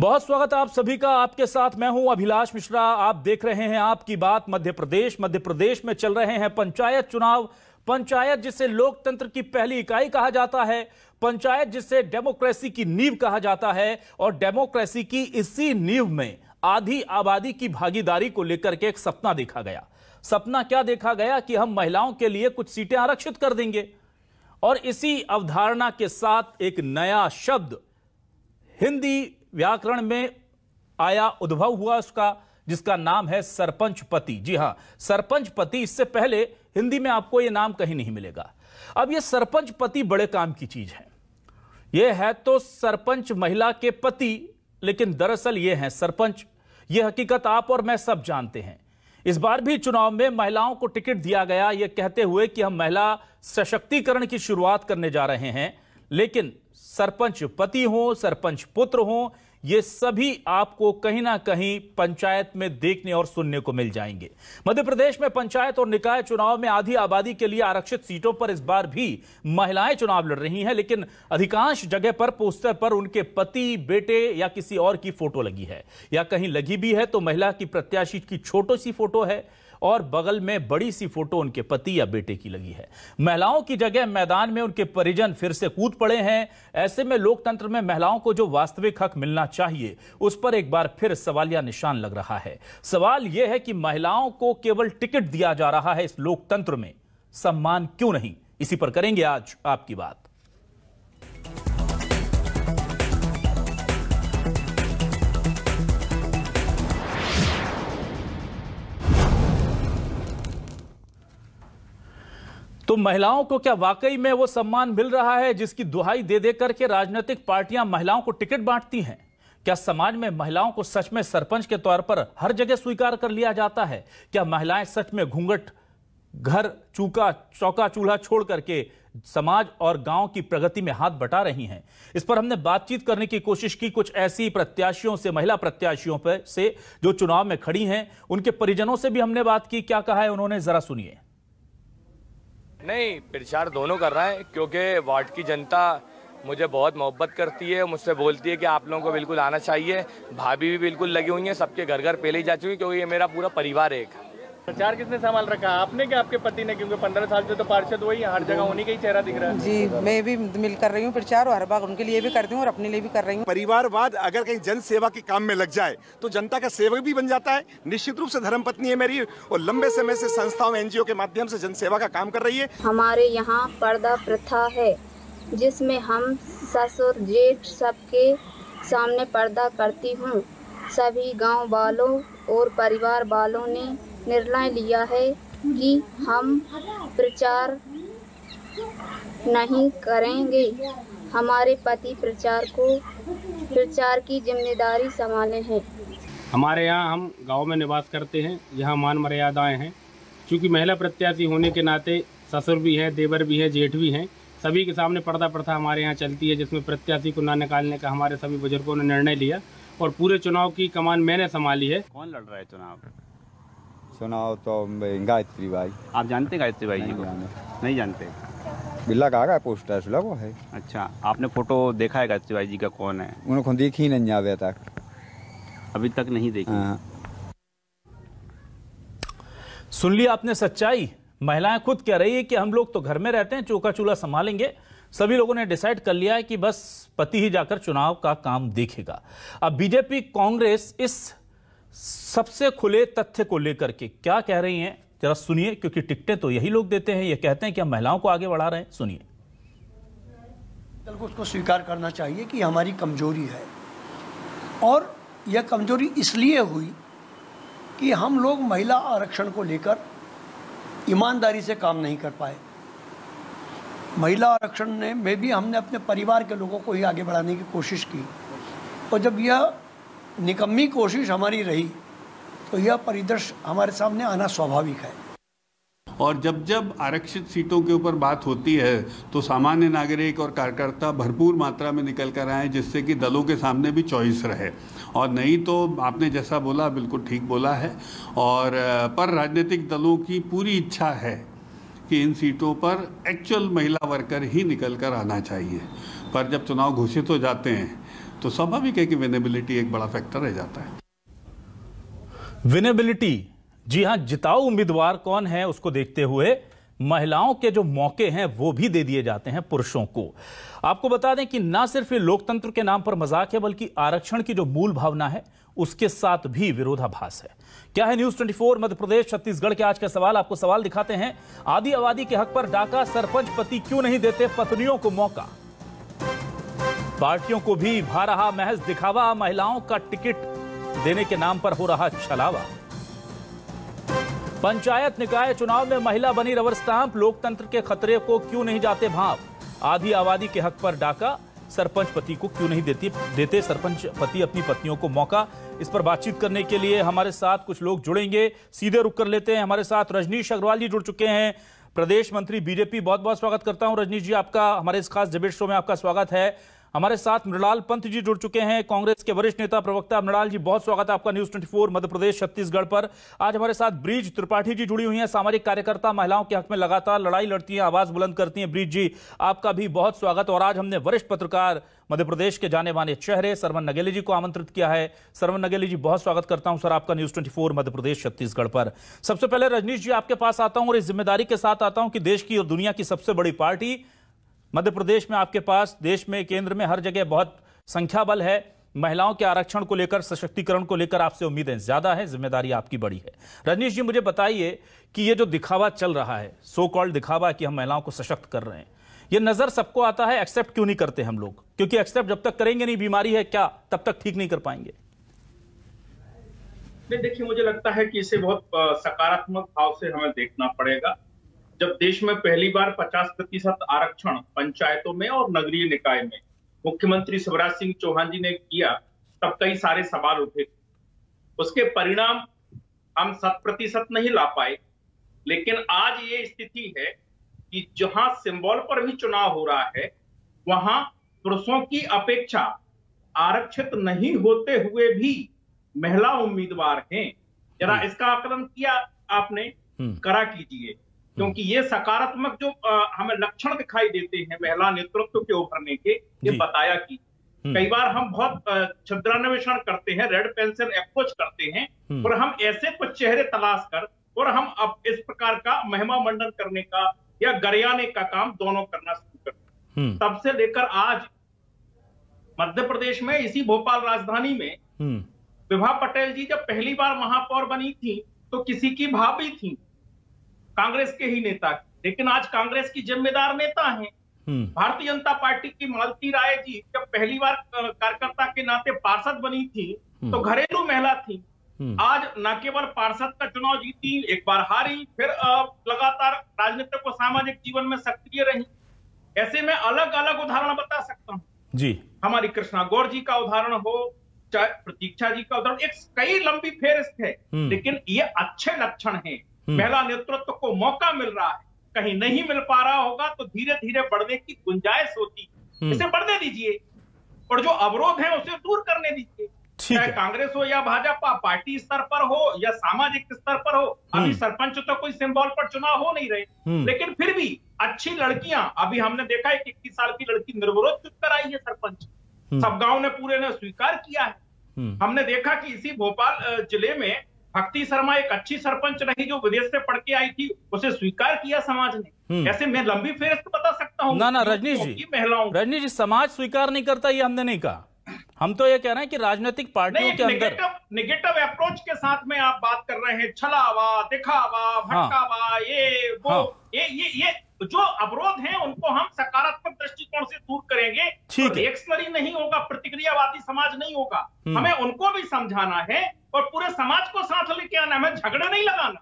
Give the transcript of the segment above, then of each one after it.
बहुत स्वागत आप सभी का। आपके साथ मैं हूँ अभिलाष मिश्रा। आप देख रहे हैं आपकी बात मध्य प्रदेश। मध्य प्रदेश में चल रहे हैं पंचायत चुनाव। पंचायत जिसे लोकतंत्र की पहली इकाई कहा जाता है, पंचायत जिसे डेमोक्रेसी की नींव कहा जाता है और डेमोक्रेसी की इसी नींव में आधी आबादी की भागीदारी को लेकर के एक सपना देखा गया। सपना क्या देखा गया कि हम महिलाओं के लिए कुछ सीटें आरक्षित कर देंगे। और इसी अवधारणा के साथ एक नया शब्द, हिंदी व्याकरण में आया उद्भव हुआ उसका, जिसका नाम है सरपंच पति जी हाँ सरपंच पति इससे पहले हिंदी में आपको यह नाम कहीं नहीं मिलेगा। अब यह सरपंच पति बड़े काम की चीज़ है। यह है तो सरपंच महिला के पति, लेकिन दरअसल यह है सरपंच। यह हकीकत आप और मैं सब जानते हैं। इस बार भी चुनाव में महिलाओं को टिकट दिया गया। यह कहते हुए कि हम महिला सशक्तिकरण की शुरुआत करने जा रहे हैं, लेकिन सरपंच पति हो सरपंच पुत्र हो ये सभी आपको कहीं ना कहीं पंचायत में देखने और सुनने को मिल जाएँगे। मध्य प्रदेश में पंचायत और निकाय चुनाव में आधी आबादी के लिए आरक्षित सीटों पर इस बार भी महिलाएँ चुनाव लड़ रही हैं, लेकिन अधिकांश जगह पर पोस्टर पर उनके पति, बेटे या किसी और की फ़ोटो लगी है। या कहीं लगी भी है तो महिला की प्रत्याशी की छोटी सी फ़ोटो है। और बगल में बड़ी सी फ़ोटो उनके पति या बेटे की लगी है। महिलाओं की जगह मैदान में उनके परिजन फिर से कूद पड़े हैं। ऐसे में लोकतंत्र में महिलाओं को जो वास्तविक हक मिलना चाहिए, उस पर एक बार फिर सवालिया निशान लग रहा है। सवाल यह है कि महिलाओं को केवल टिकट दिया जा रहा है इस लोकतंत्र में। सम्मान क्यों नहीं? इसी पर करेंगे आज आपकी बात। तो महिलाओं को क्या वाकई में वो सम्मान मिल रहा है जिसकी दुहाई दे दे करके राजनीतिक पार्टियाँ महिलाओं को टिकट बांटती हैं? क्या समाज में महिलाओं को सच में सरपंच के तौर पर हर जगह स्वीकार कर लिया जाता है? क्या महिलाएँ सच में घूंघट, घर, चूका, चौका, चूल्हा छोड़ करके समाज और गाँव की प्रगति में हाथ बटा रही हैं? इस पर हमने बातचीत करने की कोशिश की कुछ ऐसी प्रत्याशियों से, महिला प्रत्याशियों पर से जो चुनाव में खड़ी हैं, उनके परिजनों से भी हमने बात की। क्या कहा है उन्होंने? जरा सुनिए। नहीं, प्रचार दोनों कर रहा है, क्योंकि वार्ड की जनता मुझे बहुत मोहब्बत करती है, मुझसे बोलती है कि आप लोगों को बिल्कुल आना चाहिए। भाभी भी बिल्कुल लगी हुई हैं, सबके घर घर पहले ही जा चुकी क्योंकि ये मेरा पूरा परिवार है। प्रचार किसने संभाल रखा? आपने क्या आपके पति ने? क्योंकि पंद्रह साल से तो पार्षद वही हर जगह उन्हीं का ही चेहरा दिख रहा है। जी मैं भी मिल कर रही हूँ प्रचार और हर बार उनके लिए भी करती हूँ और अपने लिए भी कर रही हूँ। परिवारवाद अगर कहीं जन सेवा के काम में लग जाए तो जनता का सेवक भी बन जाता है। निश्चित रूप से धर्म पत्नी है मेरी और लंबे समय से संस्थाओं एनजीओ के माध्यम से जन सेवा का काम कर रही है। हमारे यहाँ पर्दा प्रथा है जिसमें हम ससुर जेठ सबके सामने पर्दा करती हूँ। सभी गाँव वालों और परिवार वालों ने निर्णय लिया है कि हम प्रचार नहीं करेंगे। हमारे पति प्रचार को प्रचार की ज़िम्मेदारी संभाले हैं। हमारे यहाँ हम गाँव में निवास करते हैं यहाँ मान मर्यादाएँ हैं। क्योंकि महिला प्रत्याशी होने के नाते ससुर भी हैं देवर भी हैं जेठ भी हैं सभी के सामने पर्दा प्रथा हमारे यहाँ चलती है जिसमें प्रत्याशी को ना निकालने का हमारे सभी बुज़ुर्गों ने निर्णय लिया और पूरे चुनाव की कमान मैंने संभाली है। कौन लड़ रहा है चुनाव? चुनाव तो गायत्री भाई। आप जानते हैं गायत्री भाई जी को? नहीं जानते? बिल्ला का आगा पोस्टर से लगो है? अच्छा आपने फ़ोटो देखा है गायत्री भाई जी का कौन है? उनको देखी नहीं आवे तक। अभी तक नहीं देखी। हाँ। सुन लिया आपने सच्चाई। महिलाएँ खुद कह रही है कि हम लोग तो घर में रहते हैं चौका चूल्हा संभालेंगे। सभी लोगों ने डिसाइड कर लिया है कि बस पति ही जाकर चुनाव का काम देखेगा। अब बीजेपी कांग्रेस इस सबसे खुले तथ्य को लेकर के क्या कह रही हैं? जरा सुनिए, क्योंकि टिकटें तो यही लोग देते हैं, ये कहते हैं कि हम महिलाओं को आगे बढ़ा रहे हैं। सुनिए। उसको स्वीकार करना चाहिए कि हमारी कमज़ोरी है। और यह कमज़ोरी इसलिए हुई कि हम लोग महिला आरक्षण को लेकर ईमानदारी से काम नहीं कर पाए। महिला आरक्षण ने, में भी हमने अपने परिवार के लोगों को ही आगे बढ़ाने की कोशिश की। और जब यह निकम्मी कोशिश हमारी रही तो यह परिदृश्य हमारे सामने आना स्वाभाविक है। और जब जब आरक्षित सीटों के ऊपर बात होती है तो सामान्य नागरिक और कार्यकर्ता भरपूर मात्रा में निकल कर आए, जिससे कि दलों के सामने भी चॉइस रहे। और नहीं तो आपने जैसा बोला, बिल्कुल ठीक बोला है। और, पर राजनीतिक दलों की पूरी इच्छा है कि इन सीटों पर एक्चुअल महिला वर्कर ही निकल कर आना चाहिए। पर जब चुनाव घोषित हो जाते हैं तो स्वाभाविक है कि विनेबिलिटी एक बड़ा फैक्टर रह जाता है। विनेबिलिटी, जी हाँ, जिताऊ उम्मीदवार कौन है उसको देखते हुए महिलाओं के जो मौके हैं वो भी दे दिए जाते हैं पुरुषों को। आपको बता दें कि ना सिर्फ़ ये लोकतंत्र के नाम पर मज़ाक है, बल्कि आरक्षण की जो मूल भावना है, उसके साथ भी विरोधाभास है। क्या है न्यूज़ 24 मध्य प्रदेश, छत्तीसगढ़ के आज का सवाल। आपको सवाल दिखाते हैं, आदि आबादी के हक पर डाका सरपंच पति क्यों नहीं देते, पत्नियों को मौका? पार्टियों को भी भा रहा महज दिखावा, महिलाओं का टिकट देने के नाम पर हो रहा छलावा। पंचायत निकाय चुनाव में महिला बनी रबर स्टाम्प, लोकतंत्र के खतरे को क्यों नहीं जाते भाव आधी आबादी के हक पर डाका, सरपंच पति को क्यों नहीं देती देते सरपंच पति अपनी पत्नियों को मौका? इस पर बातचीत करने के लिए हमारे साथ कुछ लोग जुड़ेंगे। सीधे रुक कर लेते हैं हमारे साथ रजनीश अग्रवाल जी जुड़ चुके हैं। प्रदेश मंत्री, बीजेपी बहुत बहुत स्वागत करता हूँ रजनीश जी आपका। हमारे इस खास डिबेट शो में आपका स्वागत है। हमारे साथ मृणाल पंत जी जुड़ चुके हैं, कांग्रेस के वरिष्ठ नेता प्रवक्ता मृणाल जी, बहुत स्वागत है आपका न्यूज़ 24 मध्य प्रदेश, छत्तीसगढ़ पर। आज हमारे साथ ब्रिज त्रिपाठी जी जुड़ी हुई हैं, सामाजिक कार्यकर्ता, महिलाओं के हक में लगातार लड़ाई लड़ती हैं, आवाज़ बुलंद करती हैं। ब्रिज जी, आपका भी बहुत स्वागत और आज हमने वरिष्ठ पत्रकार मध्य प्रदेश के जाने माने चेहरे सरवन नगेली जी को आमंत्रित किया है। सरवन नगेली जी, बहुत स्वागत करता हूँ, सर, आपका न्यूज़ 24 मध्य प्रदेश, छत्तीसगढ़ पर। सबसे पहले रजनीश जी, आपके पास आता हूँ और इस ज़िम्मेदारी के साथ आता हूँ कि देश की और दुनिया की सबसे बड़ी पार्टी मध्य प्रदेश में आपके पास, देश में, केंद्र में हर जगह बहुत संख्या बल है। महिलाओं के आरक्षण को लेकर, सशक्तिकरण को लेकर आपसे उम्मीदें ज़्यादा है, ज़िम्मेदारी आपकी बड़ी है। रजनीश जी, मुझे बताइए कि ये जो दिखावा चल रहा है सो कॉल्ड दिखावा कि हम महिलाओं को सशक्त कर रहे हैं, ये नज़र सबको आता है एक्सेप्ट क्यों नहीं करते हम लोग? क्योंकि एक्सेप्ट जब तक करेंगे नहीं, बीमारी है क्या, तब तक ठीक नहीं कर पाएँगे। देखिए, मुझे लगता है कि इसे बहुत सकारात्मक भाव से हमें देखना पड़ेगा। जब देश में पहली बार 50 प्रतिशत आरक्षण पंचायतों में और नगरीय निकाय में मुख्यमंत्री शिवराज सिंह चौहान जी ने किया तब कई सारे सवाल उठे। उसके परिणाम हम शत प्रतिशत नहीं ला पाए लेकिन आज ये स्थिति है कि जहाँ सिंबल पर भी चुनाव हो रहा है वहाँ पुरुषों की अपेक्षा आरक्षित नहीं होते हुए भी महिला उम्मीदवार हैं। जरा इसका आकलन किया आपने करा कीजिए। क्योंकि ये सकारात्मक जो आ, हमें लक्षण दिखाई देते हैं महिला नेतृत्व के उभरने के ये बताया कि कई बार हम बहुत छद्रान्वेषण करते हैं रेड पेंसिल अप्रोच करते हैं और हम ऐसे कुछ चेहरे तलाश कर और हम अब इस प्रकार का महिमा मंडन करने का या गरियाने का काम दोनों करना शुरू करते तब से लेकर आज मध्य प्रदेश में इसी भोपाल राजधानी में विभा पटेल जी जब पहली बार महापौर बनी थी तो किसी की भाभी थी। कांग्रेस के ही नेता लेकिन आज कांग्रेस की जिम्मेदार नेता हैं। भारतीय जनता पार्टी की मालती राय जी जब पहली बार कार्यकर्ता के नाते पार्षद बनी थी तो घरेलू महिला थी। आज न केवल पार्षद का चुनाव जीती एक बार हारी फिर लगातार राजनीतिक और सामाजिक जीवन में सक्रिय रही। ऐसे में अलग अलग उदाहरण बता सकता हूँ। जी। हमारी कृष्णा गौर जी का उदाहरण हो चाहे प्रतीक्षा जी का उदाहरण एक कई लंबी फेरिस्त है। लेकिन ये अच्छे लक्षण हैं। महिला नेतृत्व को मौका मिल रहा है। कहीं नहीं मिल पा रहा होगा तो धीरे धीरे बढ़ने की गुंजाइश होती। इसे बढ़ने दीजिए और जो अवरोध है उसे दूर करने दीजिए। चाहे कांग्रेस हो या भाजपा पार्टी स्तर पर हो या सामाजिक स्तर पर हो अभी सरपंच तो कोई सिंबल पर चुनाव हो नहीं रहे। लेकिन फिर भी अच्छी लड़कियाँ अभी हमने देखा है इक्कीस साल की लड़की निर्विरोध चुप कर आई है सरपंच। सब गाँव ने पूरे ने स्वीकार किया है। हमने देखा कि इसी भोपाल ज़िले में भक्ति शर्मा एक अच्छी सरपंच रही जो विदेश से पढ़ के आई थी उसे स्वीकार किया समाज ने। ऐसे मैं लंबी फेरस्त बता सकता हूँ ना ना रजनीश जी महिलाओं रजनीश जी समाज स्वीकार नहीं करता ये हमने नहीं कहा। हम तो ये कह रहे हैं कि राजनीतिक पार्टियों के अंदर निगेटिव अप्रोच के साथ में आप बात कर रहे हैं छलावा दिखावा भटकावा हाँ, ये वो हाँ, ये ये ये जो अवरोध हैं उनको हम सकारात्मक दृष्टिकोण से दूर करेंगे। ठीक तो नहीं होगा प्रतिक्रियावादी समाज नहीं होगा। हमें उनको भी समझाना है और पूरे समाज को साथ लेके आना हमें झगड़ा नहीं लगाना।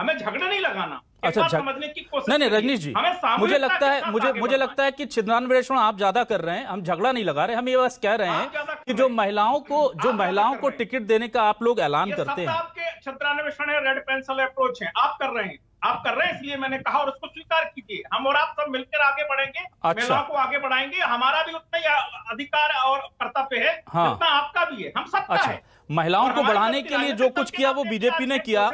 हमें झगड़ा नहीं लगाना। अच्छा समझने की कोशिश नहीं नहीं रजनीश जी मुझे लगता है मुझे मुझे लगता है कि छिद्रान्वेषण आप ज़्यादा कर रहे हैं हम झगड़ा नहीं लगा रहे हम ये बस कह रहे हैं कि जो महिलाओं को जो महिलाओं को टिकट देने का आप लोग ऐलान करते हैं। आपके छिद्रान्वेषण है रेड पेंसिल अप्रोच है आप कर रहे हैं। आप कर रहे हैं इसलिए मैंने कहा और उसको स्वीकार कीजिए। हम और आप सब मिलकर आगे बढ़ेंगे अच्छा। महिलाओं को आगे बढ़ाएँगे। हमारा भी उतना ही अधिकार और कर्तव्य है हाँ। जितना आपका भी है। हम सबका अच्छा। है। महिलाओं को बढ़ाने के लिए जो कुछ किया वो बीजेपी ने किया।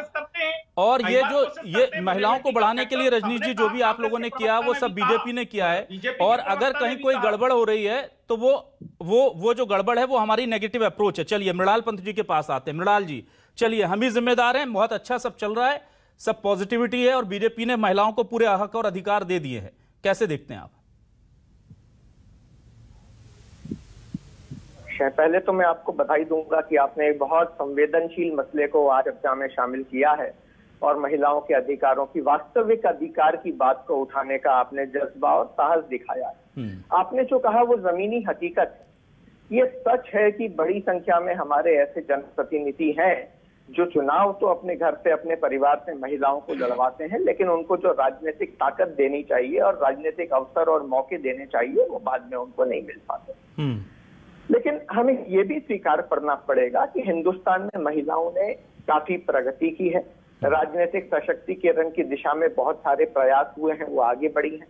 और ये जो ये महिलाओं को बढ़ाने के लिए रजनीश जी जो भी आप लोगों ने किया वो सब बीजेपी ने किया है। और अगर कहीं कोई गड़बड़ हो रही है तो वो वो वो जो गड़बड़ है वो हमारी नेगेटिव अप्रोच है। चलिए मृणाल पंत जी के पास आते हैं। मृणाल जी चलिए हम ही जिम्मेदार हैं बहुत अच्छा सब चल रहा है। सब पॉजिटिविटी है और बीजेपी ने महिलाओं को पूरे हक और अधिकार दे दिए हैं। कैसे देखते हैं आप? पहले तो मैं आपको बधाई दूँगा कि आपने एक बहुत संवेदनशील मसले को आज चर्चा में शामिल किया है और महिलाओं के अधिकारों की वास्तविक अधिकार की बात को उठाने का आपने जज्बा और साहस दिखाया है। आपने जो कहा वो जमीनी हकीकत है। ये सच है कि बड़ी संख्या में हमारे ऐसे जनप्रतिनिधि हैं जो चुनाव तो अपने घर से अपने परिवार से महिलाओं को लड़वाते हैं लेकिन उनको जो राजनीतिक ताकत देनी चाहिए और राजनीतिक अवसर और मौके देने चाहिए वो बाद में उनको नहीं मिल पाते। लेकिन हमें ये भी स्वीकार करना पड़ेगा कि हिंदुस्तान में महिलाओं ने काफ़ी प्रगति की है। राजनीतिक सशक्तिकरण की दिशा में बहुत सारे प्रयास हुए हैं वो आगे बढ़ी हैं।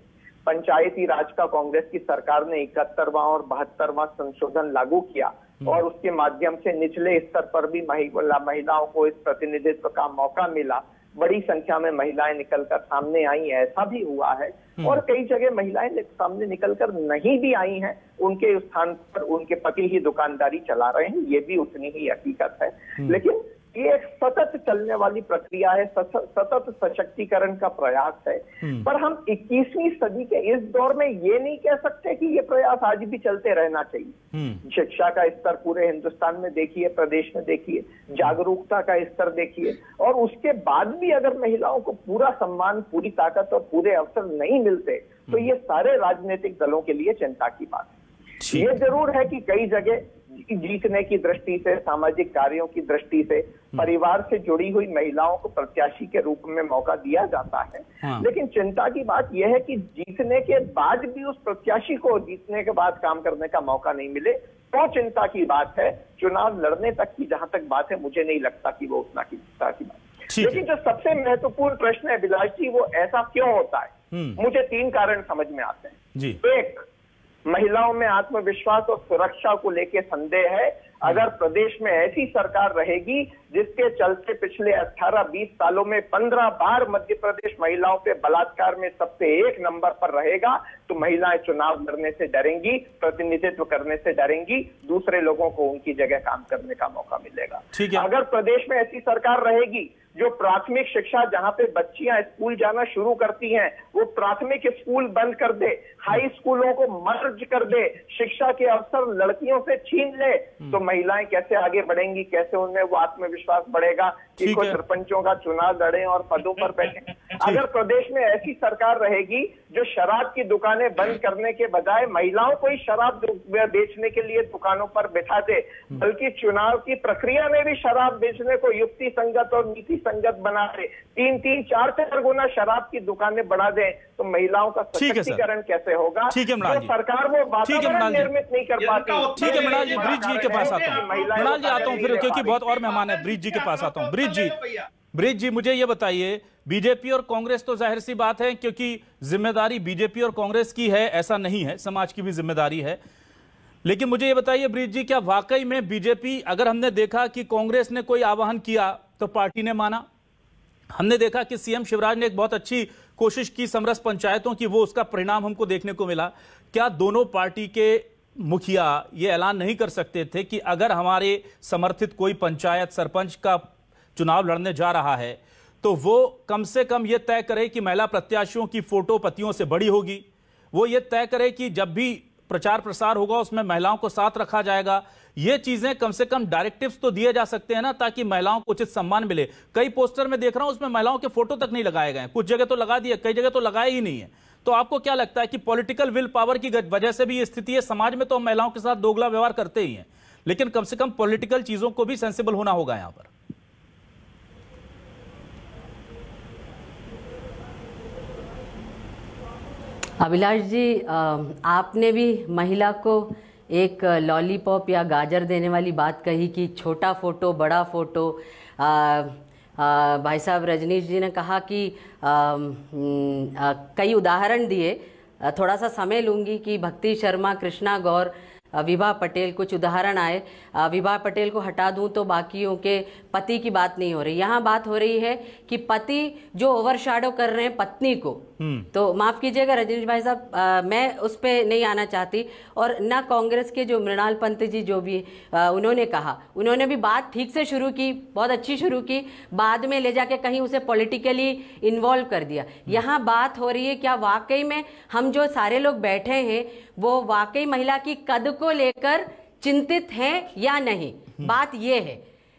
पंचायती राज का कांग्रेस की सरकार ने इकहत्तरवा और बहत्तरवा संशोधन लागू किया। और उसके माध्यम से निचले स्तर पर भी महिलाओं को इस प्रतिनिधित्व का मौका मिला। बड़ी संख्या में महिलाएँ निकलकर सामने आई ऐसा भी हुआ है। और कई जगह महिलाएँ सामने निकलकर नहीं भी आई हैं। उनके स्थान पर उनके पति ही दुकानदारी चला रहे हैं ये भी उतनी ही हकीकत है। लेकिन ये एक सतत चलने वाली प्रक्रिया है सतत सशक्तिकरण का प्रयास है। पर हम 21वीं सदी के इस दौर में ये नहीं कह सकते कि ये प्रयास आज भी चलते रहना चाहिए। शिक्षा का स्तर पूरे हिंदुस्तान में देखिए प्रदेश में देखिए जागरूकता का स्तर देखिए और उसके बाद भी अगर महिलाओं को पूरा सम्मान पूरी ताकत और पूरे अवसर नहीं मिलते तो ये सारे राजनीतिक दलों के लिए चिंता की बात है। ये ज़रूर है कि कई जगह जीतने की दृष्टि से सामाजिक कार्यों की दृष्टि से परिवार से जुड़ी हुई महिलाओं को प्रत्याशी के रूप में मौका दिया जाता है। हाँ। लेकिन चिंता की बात यह है कि जीतने के बाद भी उस प्रत्याशी को जीतने के बाद काम करने का मौका नहीं मिले। तो चिंता की बात है। चुनाव लड़ने तक की जहाँ तक बात है मुझे नहीं लगता कि वो उतना की चिंता की बात लेकिन जो सबसे महत्वपूर्ण प्रश्न है बिलास जी वो ऐसा क्यों होता है? मुझे तीन कारण समझ में आते हैं। एक महिलाओं में आत्मविश्वास और सुरक्षा को लेकर संदेह है। अगर प्रदेश में ऐसी सरकार रहेगी जिसके चलते पिछले 18-20 सालों में 15 बार मध्य प्रदेश महिलाओं पे बलात्कार में सबसे एक नंबर पर रहेगा तो महिलाएँ चुनाव लड़ने से डरेंगी प्रतिनिधित्व करने से डरेंगी दूसरे लोगों को उनकी जगह काम करने का मौका मिलेगा। ठीक है। अगर प्रदेश में ऐसी सरकार रहेगी जो प्राथमिक शिक्षा जहाँ पे बच्चियाँ स्कूल जाना शुरू करती हैं वो प्राथमिक स्कूल बंद कर दे हाई स्कूलों को मर्ज कर दे शिक्षा के अवसर लड़कियों से छीन ले तो महिलाएँ कैसे आगे बढ़ेंगी कैसे उनमें वो आत्मविश्वास बढ़ेगा कि कोई सरपंचों का चुनाव लड़े और पदों पर बैठे? अगर प्रदेश में ऐसी सरकार रहेगी जो शराब की दुकानें बंद करने के बजाय महिलाओं को ही शराब बेचने के लिए दुकानों पर बैठा दे बल्कि चुनाव की प्रक्रिया में भी शराब बेचने को युक्ति संगत और नीति संगत बना दे। तीन तीन चार चार गुना शराब की दुकानें बढ़ा दे तो महिलाओं का सशक्तिकरण कैसे होगा? ठीक है तो सरकार वो वातावरण निर्मित नहीं कर पाती। ठीक है मृणाल जी ब्रिज जी के पास आता हूँ। मृणाल जी आता हूँ फिर क्योंकि बहुत और मेहमान है। ब्रिज जी के पास आता हूँ। ब्रिज जी। ब्रिज जी मुझे ये बताइए बीजेपी और कांग्रेस तो ज़ाहिर सी बात है, क्योंकि ज़िम्मेदारी बीजेपी और कांग्रेस की है, ऐसा नहीं है, समाज की भी ज़िम्मेदारी है। लेकिन मुझे ये बताइए ब्रिज जी, क्या वाकई में बीजेपी, अगर हमने देखा कि कांग्रेस ने कोई आह्वान किया तो पार्टी ने माना? हमने देखा कि सीएम शिवराज ने एक बहुत अच्छी कोशिश की समरस पंचायतों की, वो उसका परिणाम हमको देखने को मिला। क्या दोनों पार्टी के मुखिया ये ऐलान नहीं कर सकते थे कि अगर हमारे समर्थित कोई पंचायत सरपंच का चुनाव लड़ने जा रहा है तो वो कम से कम ये तय करे कि महिला प्रत्याशियों की फ़ोटो पतियों से बड़ी होगी। वो ये तय करे कि जब भी प्रचार प्रसार होगा, उसमें महिलाओं को साथ रखा जाएगा। ये चीज़ें कम से कम डायरेक्टिव्स तो दिए जा सकते हैं ना, ताकि महिलाओं को उचित सम्मान मिले। कई पोस्टर में देख रहा हूँ, उसमें महिलाओं के फ़ोटो तक नहीं लगाए गए कुछ जगह तो लगा दिए, कई जगह तो लगाए ही नहीं है। तो आपको क्या लगता है कि पॉलिटिकल विल पावर की वजह से भी ये स्थिति है? समाज में तो हम महिलाओं के साथ दोगला व्यवहार करते ही हैं। लेकिन कम से कम पॉलिटिकल चीज़ों को भी सेंसिबल होना होगा यहाँ पर। अभिलाष जी आपने भी महिला को एक लॉलीपॉप या गाजर देने वाली बात कही कि छोटा फ़ोटो, बड़ा फ़ोटो। भाई साहब, रजनीश जी ने कहा कि कई उदाहरण दिए। थोड़ा सा समय लूँगी कि भक्ति शर्मा, कृष्णा गौर विभा पटेल कुछ उदाहरण आए। विभा पटेल को हटा दूँ तो बाकियों के पति की बात नहीं हो रही। यहाँ बात हो रही है कि पति जो ओवरशैडो कर रहे हैं पत्नी को तो माफ़ कीजिएगा रजनीश भाई साहब मैं उस पर नहीं आना चाहती और न कांग्रेस के जो मृणाल पंत जी जो भी अ, उन्होंने कहा उन्होंने भी बात ठीक से शुरू की बहुत अच्छी शुरू की बाद में ले जाके कहीं उसे पॉलिटिकली इन्वॉल्व कर दिया। यहाँ बात हो रही है क्या वाकई में हम जो सारे लोग बैठे हैं वो वाकई महिला की कद को लेकर चिंतित हैं या नहीं? बात ये है।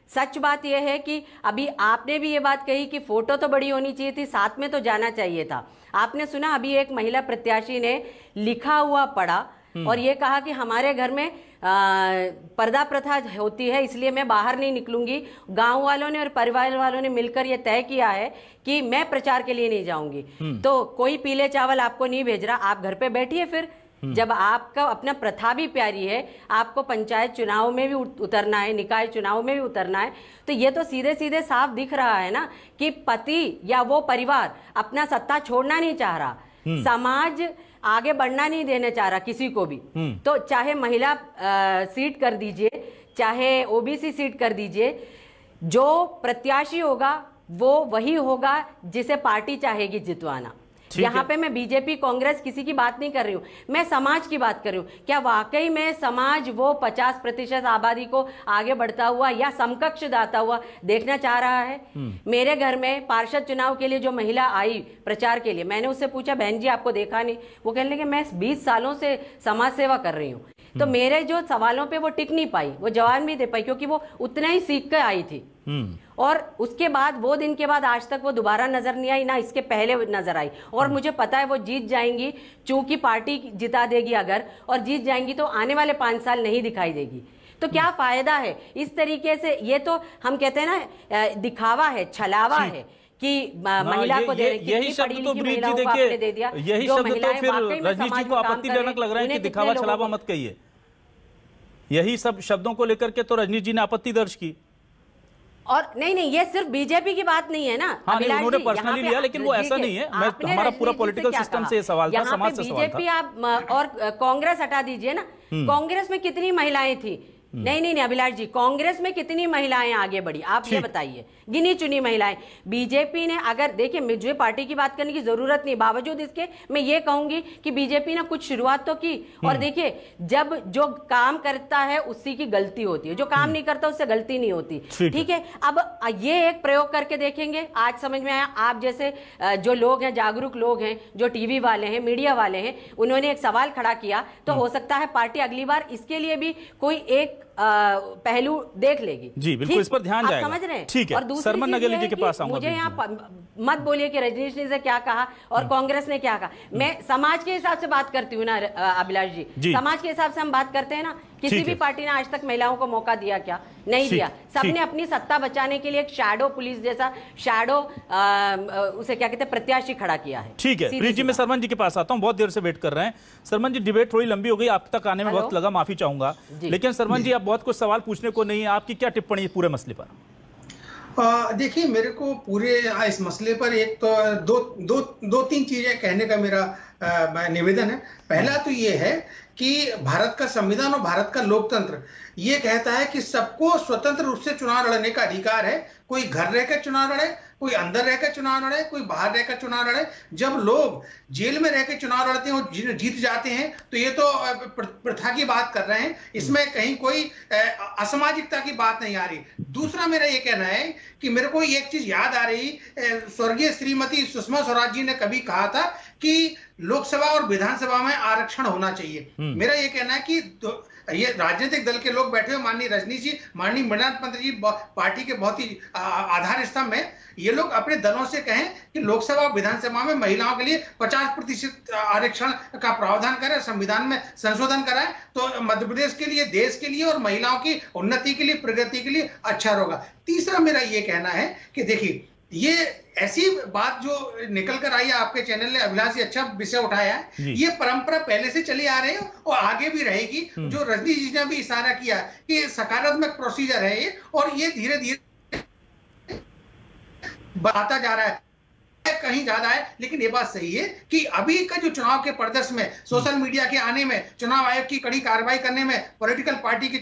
सच बात यह है कि अभी आपने भी ये बात कही कि फ़ोटो तो बड़ी होनी चाहिए थी साथ में तो जाना चाहिए था। आपने सुना अभी एक महिला प्रत्याशी ने लिखा हुआ पढ़ा और ये कहा कि हमारे घर में आ, पर्दा प्रथा होती है इसलिए मैं बाहर नहीं निकलूँगी। गाँव वालों ने और परिवार वालों ने मिलकर यह तय किया है कि मैं प्रचार के लिए नहीं जाऊँगी। तो कोई पीले चावल आपको नहीं भेज रहा आप घर पे बैठिए फिर। जब आपका अपना प्रथा भी प्यारी है आपको पंचायत चुनाव में भी उतरना है निकाय चुनाव में भी उतरना है तो ये तो सीधे सीधे साफ़ दिख रहा है ना कि पति या वो परिवार अपना सत्ता छोड़ना नहीं चाह रहा। समाज आगे बढ़ना नहीं देना चाह रहा किसी को भी। तो चाहे महिला अ, सीट कर दीजिए चाहे ओबीसी सीट कर दीजिए जो प्रत्याशी होगा वो वही होगा जिसे पार्टी चाहेगी जितवाना। यहाँ पे मैं बीजेपी कांग्रेस किसी की बात नहीं कर रही हूँ। मैं समाज की बात कर रही हूँ। क्या वाकई में समाज वो 50 प्रतिशत आबादी को आगे बढ़ता हुआ या समकक्ष दाता हुआ देखना चाह रहा है? मेरे घर में पार्षद चुनाव के लिए जो महिला आई प्रचार के लिए मैंने उससे पूछा बहन जी आपको देखा नहीं? वो कहने लगे मैं 20 सालों से समाज सेवा कर रही हूँ। तो मेरे जो सवालों पे वो टिक नहीं पाई वो जवाब नहीं दे पाई क्योंकि वो उतना ही सीख कर आई थी। और उसके बाद वो दिन के बाद आज तक वो दोबारा नज़र नहीं आई ना इसके पहले नज़र आई। और मुझे पता है वो जीत जाएँगी चूँकि पार्टी जिता देगी अगर और जीत जाएँगी तो आने वाले पाँच साल नहीं दिखाई देगी। तो क्या फ़ायदा है? इस तरीके से ये तो हम कहते हैं ना दिखावा है छलावा है। कि हाँ, महिला को दे रहे- यही शब्द तो ब्रीत जी देखिए यही शब्द तो फिर रजनीश जी को आपत्तिजनक लग रहा है कि दिखावा छलावा मत कहिए यही सब शब्दों को लेकर के तो रजनीश जी ने आपत्ति दर्ज की और नहीं नहीं ये सिर्फ़ बीजेपी की बात नहीं है ना हाँ, नहीं, उन्होंने यहाँ लिया, लेकिन वो ऐसा नहीं है। मैं- हमारा पूरा system कहा? से ये सवाल था, समाज से सवाल था। बीजेपी आप और कांग्रेस हटा दीजिए ना कांग्रेस में कितनी महिलाएँ थी नहीं नहीं नहीं अभिलाष जी कांग्रेस में कितनी महिलाएँ आगे बढ़ी? आप ये बताइए गिनी चुनी महिलाएँ। बीजेपी ने अगर देखिए मुझे पार्टी की बात करने की ज़रूरत नहीं बावजूद इसके मैं ये कहूँगी कि बीजेपी ने कुछ शुरुआत तो की। और देखिए जब जो काम करता है उसी की गलती होती है। जो काम नहीं करता उससे गलती नहीं होती। ठीक है। अब ये एक प्रयोग करके देखेंगे। आज समझ में आया आप जैसे जो लोग हैं जागरूक लोग हैं जो टीवी वाले हैं मीडिया वाले हैं उन्होंने एक सवाल खड़ा किया तो हो सकता है पार्टी अगली बार इसके लिए भी कोई एक पहलू देख लेगी। जी, बिल्कुल, इस पर ध्यान आप जाएगा। समझ रहे हैं? ठीक है, और दूसरी सरमन नगेली जी के पास मुझे यहाँ मत बोलिए कि रजनीश ने क्या कहा और कांग्रेस ने क्या कहा। मैं समाज के हिसाब से बात करती हूँ ना अभिलाष जी। समाज के हिसाब से हम बात करते हैं ना किसी भी पार्टी ने आज तक महिलाओं को मौका दिया क्या? नहीं दिया। सबने अपनी सत्ता बचाने के लिए एक शैडो पुलिस जैसा शैडो उसे क्या कहते हैं प्रत्याशी खड़ा किया है। ठीक है। जी मैं सरमन जी के पास आता हूँ बहुत देर से वेट कर रहे हैं। सरमन जी डिबेट थोड़ी लंबी हो गई आप तक आने में। वक्त लगा माफ़ी चाहूँगा। लेकिन सरमन जी। आप बहुत कुछ सवाल पूछने को नहीं है आपकी क्या टिप्पणी पूरे मसले पर? देखिए मेरे को पूरे इस मसले पर एक तो दो दो दो तीन चीज़ें कहने का मेरा आ, निवेदन है। पहला तो ये है कि भारत का संविधान और भारत का लोकतंत्र, ये कहता है कि सबको स्वतंत्र रूप से चुनाव लड़ने का अधिकार है, कोई घर रहकर चुनाव लड़े कोई अंदर रहकर चुनाव लड़े कोई बाहर रहकर चुनाव लड़े। जब लोग जेल में रहकर चुनाव लड़ते हैं और जीत जाते हैं तो ये तो प्रथा की बात कर रहे हैं। इसमें कहीं कोई असामाजिकता की बात नहीं आ रही। दूसरा मेरा ये कहना है कि मेरे को एक चीज़ याद आ रही स्वर्गीय श्रीमती सुषमा स्वराज जी ने कभी कहा था कि लोकसभा और विधानसभा में आरक्षण होना चाहिए। मेरा ये कहना है कि ये राजनीतिक दल के लोग बैठे हुए माननीय रजनीश जी माननीय मृणाल पंत जी पार्टी के बहुत ही आधार स्तंभ है। ये लोग अपने दलों से कहें कि लोकसभा और विधानसभा में महिलाओं के लिए 50 प्रतिशत आरक्षण का प्रावधान करें संविधान में संशोधन कराएँ तो मध्य प्रदेश के लिए देश के लिए और महिलाओं की उन्नति के लिए प्रगति के लिए अच्छा होगा तीसरा मेरा ये कहना है कि देखिए ये ऐसी बात जो निकल कर आई है आपके चैनल ने अभिलाष जी अच्छा विषय उठाया है। ये परंपरा पहले से चली आ रही है और आगे भी रहेगी। जो रजनी जी ने भी इशारा किया कि सकारात्मक प्रोसीजर है ये और ये धीरे धीरे बढ़ाता जा रहा है। कहीं ज़्यादा है लेकिन ये बात सही है कि अभी का जो चुनाव के प्रदर्श में सोशल मीडिया के आने में चुनाव आयोग की कड़ी कार्रवाई करने में पॉलिटिकल पार्टी की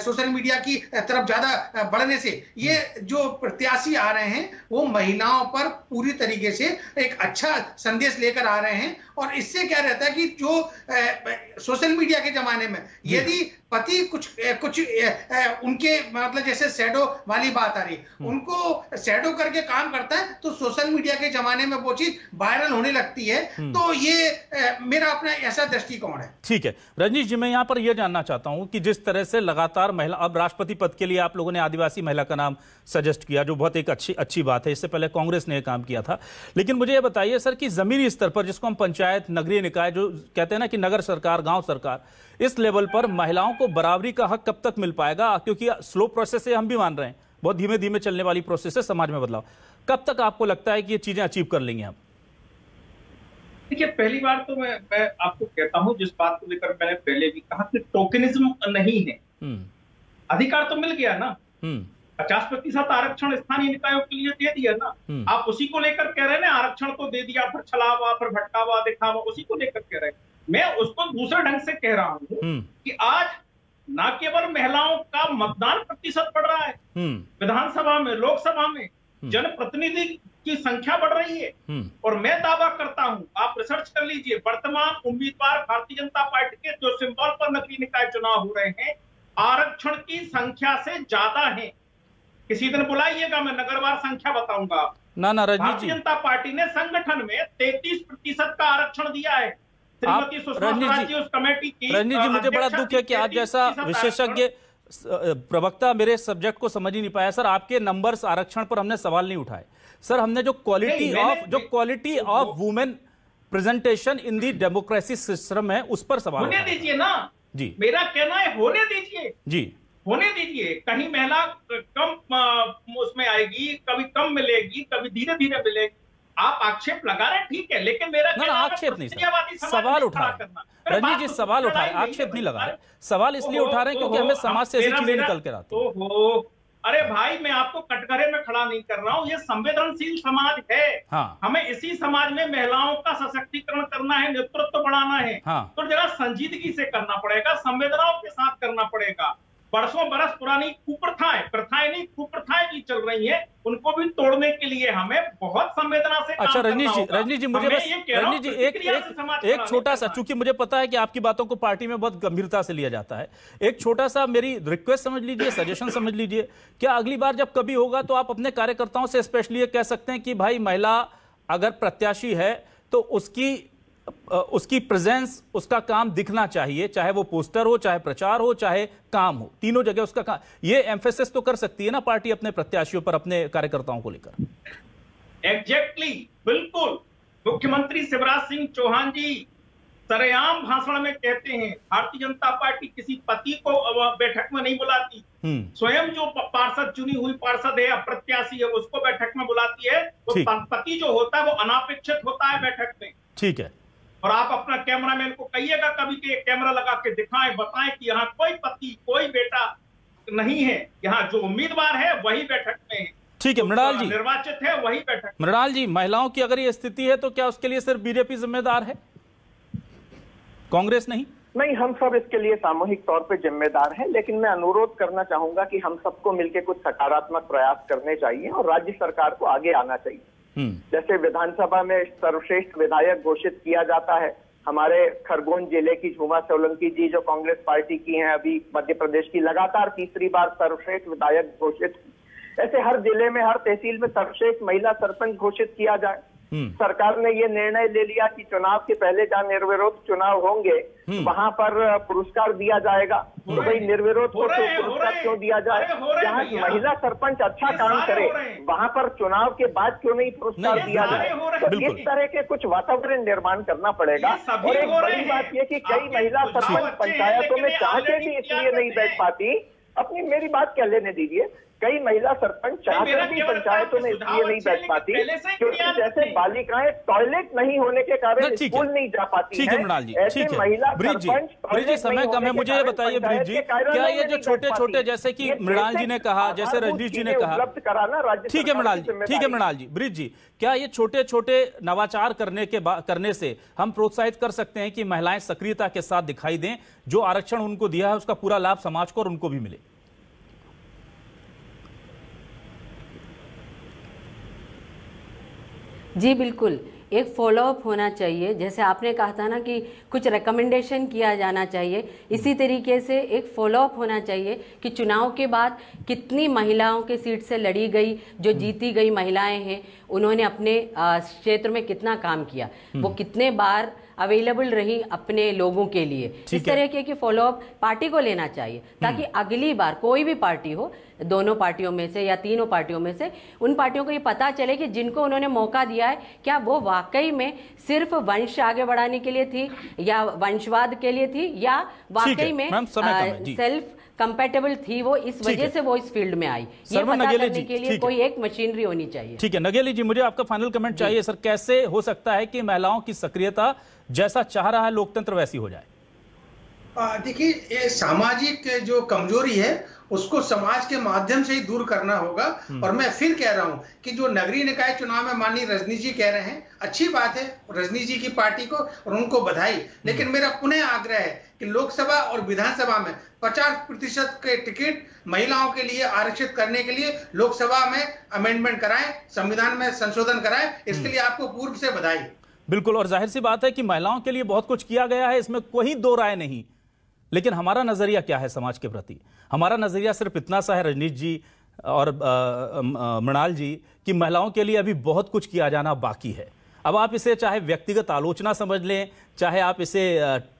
सोशल मीडिया की तरफ़ ज़्यादा बढ़ने से ये जो प्रत्याशी आ रहे हैं वो महिलाओं पर पूरी तरीके से एक अच्छा संदेश लेकर आ रहे हैं और इससे क्या रहता है कि जो सोशल मीडिया के जमाने में यदि पति कुछ ए, कुछ ए, ए, उनके मतलब जैसे सैडो वाली बात आ रही उनको सैडो करके काम करता है तो सोशल मीडिया के जमाने में वो चीज़ वायरल होने लगती है। तो ये मेरा अपना ऐसा दृष्टिकोण है। ठीक है। रजनीश जी मैं यहाँ पर यह जानना चाहता हूँ कि जिस तरह से लगातार महिला अब राष्ट्रपति पद के लिए आप लोगों ने आदिवासी महिला का नाम सजेस्ट किया जो बहुत एक अच्छी अच्छी बात है इससे पहले कांग्रेस ने काम किया था। लेकिन मुझे यह बताइए सर कि जमीनी स्तर पर जिसको हम पंचायत नगरीय निकाय जो कहते हैं ना कि नगर सरकार गाँव सरकार इस लेवल पर महिलाओं को बराबरी का हक कब तक मिल पाएगा? क्योंकि स्लो प्रोसेस है हम भी मान रहे हैं। बहुत धीमे धीमे चलने वाली प्रोसेस है समाज में बदलाव। कब तक आपको लगता है कि ये चीज़ें अचीव कर लेंगे आप देखिए पहली बार तो मैं मैं आपको कहता हूँ जिस बात को लेकर मैंने पहले भी कहा कि टोकनिज्म नहीं है। अधिकार तो मिल गया ना। पचास प्रतिशत आरक्षण स्थानीय निकायों के लिए दे दिया ना। आप उसी को लेकर कह रहे हैं ना आरक्षण तो दे दिया फिर छलावा फिर भटकावा दिखावा उसी को लेकर कह रहे हैं। मैं उसको दूसरे ढंग से कह रहा हूँ कि आज न केवल महिलाओं का मतदान प्रतिशत बढ़ रहा है विधानसभा में लोकसभा में जनप्रतिनिधि की संख्या बढ़ रही है। और मैं दावा करता हूँ आप रिसर्च कर लीजिए वर्तमान उम्मीदवार भारतीय जनता पार्टी के जो सिंबल पर नगरीय निकाय चुनाव हो रहे हैं आरक्षण की संख्या से ज़्यादा है। किसी दिन बुलाइएगा मैं नगरवार संख्या बताऊँगा। ना ना रजनीश भारतीय जनता पार्टी ने संगठन में तैतीस प्रतिशत का आरक्षण दिया है। श्रीमती सुषमा जी उस कमेटी की रजनीश जी मुझे बड़ा दुख है कि आज जैसा विशेषज्ञ प्रवक्ता मेरे सब्जेक्ट को समझ ही नहीं पाया। सर आपके नंबर्स आरक्षण पर हमने सवाल नहीं उठाए। सर हमने जो क्वालिटी ऑफ़ जो quality of women presentation in the democracy system है उस पर सवाल होने दीजिए ना। जी। मेरा कहना है होने दीजिए। जी। होने दीजिए कहीं महिला कम उसमें आएगी कभी कम मिलेगी कभी धीरे धीरे मिलेगी। आप आक्षेप लगा रहे ठीक है लेकिन मेरा ना, ना आक्षेप नहीं सर। सवाल उठा रहे रंजीत जी सवाल उठा रहे आक्षेप नहीं लगा रहे सवाल इसलिए उठा रहे हैं क्योंकि हमें समाज से ऐसी चीज़ें निकल के आती अरे भाई मैं आपको कटघरे में खड़ा नहीं कर रहा हूँ ये संवेदनशील समाज है। हाँ। हमें इसी समाज में महिलाओं का सशक्तिकरण करना है नेतृत्व बढ़ाना है। हाँ। तो जरा संजीदगी से करना पड़ेगा संवेदनाओं के साथ करना पड़ेगा। बरसों बरस पुरानी कुप्रथाएँ प्रथाएँ नहीं कुप्रथाएँ भी चल रही हैं उनको भी तोड़ने के लिए हमें बहुत संवेदना से अच्छा रजनीश जी रजनीश जी मुझे बस रजनीश जी एक एक एक छोटा सा चूँकि मुझे पता है कि आपकी बातों को पार्टी में बहुत गंभीरता से लिया जाता है एक छोटा सा मेरी रिक्वेस्ट समझ लीजिए सजेशन समझ लीजिए क्या अगली बार जब कभी होगा तो आप अपने कार्यकर्ताओं से स्पेशली ये कह सकते हैं कि भाई महिला अगर प्रत्याशी है तो उसकी उसकी प्रेजेंस उसका काम दिखना चाहिए चाहे वो पोस्टर हो चाहे प्रचार हो चाहे काम हो। तीनों जगह उसका काम। ये एम्फेसिस तो कर सकती है ना पार्टी अपने प्रत्याशियों पर अपने कार्यकर्ताओं को लेकर? एग्जैक्टली exactly, बिल्कुल। मुख्यमंत्री शिवराज सिंह चौहान जी सरेआम भाषण में कहते हैं भारतीय जनता पार्टी किसी पति को बैठक में नहीं बुलाती। स्वयं जो पार्षद चुनी हुई पार्षद है अप्रत्याशी है उसको बैठक में बुलाती है। तो पति जो होता है वो अनापेक्षित होता है बैठक में। ठीक है। और आप अपना कैमरामैन को कहिएगा कभी कि कैमरा लगा के दिखाएँ बताएँ कि यहाँ कोई पति कोई बेटा नहीं है। यहाँ जो उम्मीदवार है वही बैठक में है। ठीक है मृणाल जी। निर्वाचित है वही बैठक मृणाल जी महिलाओं की अगर ये स्थिति है तो क्या उसके लिए सिर्फ़ बीजेपी जिम्मेदार है? कांग्रेस नहीं? नहीं हम सब इसके लिए सामूहिक तौर पे जिम्मेदार हैं लेकिन मैं अनुरोध करना चाहूँगा कि हम सबको मिलकर कुछ सकारात्मक प्रयास करने चाहिए और राज्य सरकार को आगे आना चाहिए। जैसे विधानसभा में सर्वश्रेष्ठ विधायक घोषित किया जाता है, हमारे खरगोन ज़िले की झुमा सोलंकी जी जो कांग्रेस पार्टी की हैं, अभी मध्य प्रदेश की लगातार तीसरी बार सर्वश्रेष्ठ विधायक घोषित। ऐसे हर ज़िले में, हर तहसील में सर्वश्रेष्ठ महिला सरपंच घोषित किया जाए। सरकार ने ये निर्णय ले लिया कि चुनाव के पहले जहाँ निर्विरोध चुनाव होंगे वहाँ पर पुरस्कार दिया जाएगा। तो भाई निर्विरोध को तो पुरस्कार क्यों दिया जाए? जहाँ महिला सरपंच अच्छा काम करे वहाँ पर चुनाव के बाद क्यों नहीं पुरस्कार दिया जाए? तो इस तरह के कुछ वातावरण निर्माण करना पड़ेगा। और एक बड़ी बात यह कि कई महिला सरपंच पंचायतों में चाहते भी इसलिए नहीं बैठ पाती। अपनी मेरी बात क्या लेने दीजिए? कई महिला सरपंच चाहकर भी पंचायतों में इसलिए नहीं बैठ पाती क्योंकि जैसे बालिकाएँ टॉयलेट नहीं होने के कारण स्कूल नहीं जा पाती ठीक है मृणाल जी ठीक है। महिला जी सरपंच जी समय कम है मुझे ये बताइए ब्रिज जी क्या ये जो छोटे छोटे जैसे कि मृणाल जी ने कहा जैसे रजनीश जी ने कहा। कराना राज्य ठीक है मृणाल जी ठीक है मृणाल जी ब्रिज जी क्या ये छोटे छोटे नवाचार करने के करने से हम प्रोत्साहित कर सकते हैं कि महिलाएँ सक्रियता के साथ दिखाई दें जो आरक्षण उनको दिया है उसका पूरा लाभ समाज को और उनको भी मिले? जी बिल्कुल। एक फॉलोअप होना चाहिए। जैसे आपने कहा था ना कि कुछ रिकमेंडेशन किया जाना चाहिए। इसी तरीके से एक फॉलोअप होना चाहिए कि चुनाव के बाद कितनी महिलाओं के सीट से लड़ी गई जो जीती गई महिलाएँ हैं उन्होंने अपने क्षेत्र में कितना काम किया। वो कितने बार अवेलेबल रही अपने लोगों के लिए। इस। तरह के की फॉलोअप पार्टी को लेना चाहिए ताकि अगली बार कोई भी पार्टी हो दोनों पार्टियों में से या तीनों पार्टियों में से उन पार्टियों को ये पता चले कि जिनको उन्होंने मौका दिया है क्या वो वाकई में सिर्फ़ वंश आगे बढ़ाने के लिए थी या वंशवाद के लिए थी या वाकई में। सेल्फ कंपेटेबल थी वो इस वजह से वो इस फ़ील्ड में आई। ये पता करने के लिए कोई एक मशीनरी होनी चाहिए। ठीक है नगेली जी मुझे आपका फाइनल कमेंट चाहिए सर कैसे हो सकता है कि महिलाओं की सक्रियता जैसा चाह रहा है लोकतंत्र वैसी हो जाए? देखिए ये सामाजिक जो कमज़ोरी है उसको समाज के माध्यम से ही दूर करना होगा। और मैं फिर कह रहा हूँ कि जो नगरीय निकाय चुनाव में माननीय रजनी जी कह रहे हैं अच्छी बात है रजनी जी की पार्टी को और उनको बधाई। लेकिन मेरा पुनः आग्रह है कि लोकसभा और विधानसभा में 50 प्रतिशत के टिकट महिलाओं के लिए आरक्षित करने के लिए लोकसभा में अमेंडमेंट कराएँ संविधान में संशोधन कराएँ इसके लिए आपको पूर्व से बधाई। बिल्कुल और ज़ाहिर सी बात है कि महिलाओं के लिए बहुत कुछ किया गया है इसमें कोई दो राय नहीं। लेकिन हमारा नज़रिया क्या है समाज के प्रति? हमारा नज़रिया सिर्फ़ इतना सा है, रजनीश जी और मृणाल जी, कि महिलाओं के लिए अभी बहुत कुछ किया जाना बाकी है। अब आप इसे चाहे व्यक्तिगत आलोचना समझ लें, चाहे आप इसे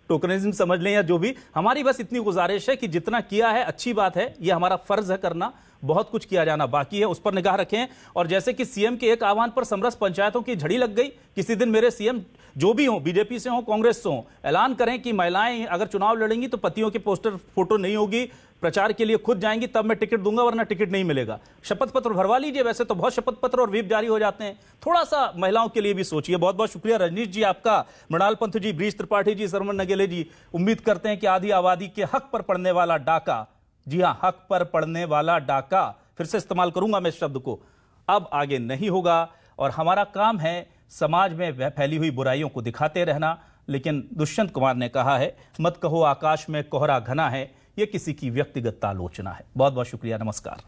टोकनिज्म समझ लें या जो भी, हमारी बस इतनी गुजारिश है कि जितना किया है, अच्छी बात है, ये हमारा फ़र्ज़ है करना। बहुत कुछ किया जाना बाकी है, उस पर निगाह रखें। और जैसे कि सीएम के एक आह्वान पर समरस पंचायतों की झड़ी लग गई, किसी दिन मेरे सीएम जो भी हो, बीजेपी से हो, कांग्रेस से हो, ऐलान करें कि महिलाएँ अगर चुनाव लड़ेंगी तो पतियों के पोस्टर, फ़ोटो नहीं होगी, प्रचार के लिए खुद जाएँगी, तब मैं टिकट दूँगा, वरना टिकट नहीं मिलेगा। शपथ पत्र भरवा लीजिए, वैसे तो बहुत शपथ पत्र और व्हीप जारी हो जाते हैं। थोड़ा सा महिलाओं के लिए भी सोचिए बहुत बहुत शुक्रिया। रजनीश जी, आपका, मृणाल पंथ जी, ब्रीज त्रिपाठी जी, सरमन नगेले जी, उम्मीद करते हैं कि आधी आबादी के हक पर पड़ने वाला डाका जी हाँ, हक पर पड़ने वाला डाका फिर से इस्तेमाल करूँगा मैं इस शब्द को। अब आगे नहीं होगा और हमारा काम है समाज में फैली हुई बुराइयों को दिखाते रहना। लेकिन दुष्यंत कुमार ने कहा है, मत कहो आकाश में कोहरा घना है यह किसी की व्यक्तिगत आलोचना है। बहुत बहुत शुक्रिया, नमस्कार।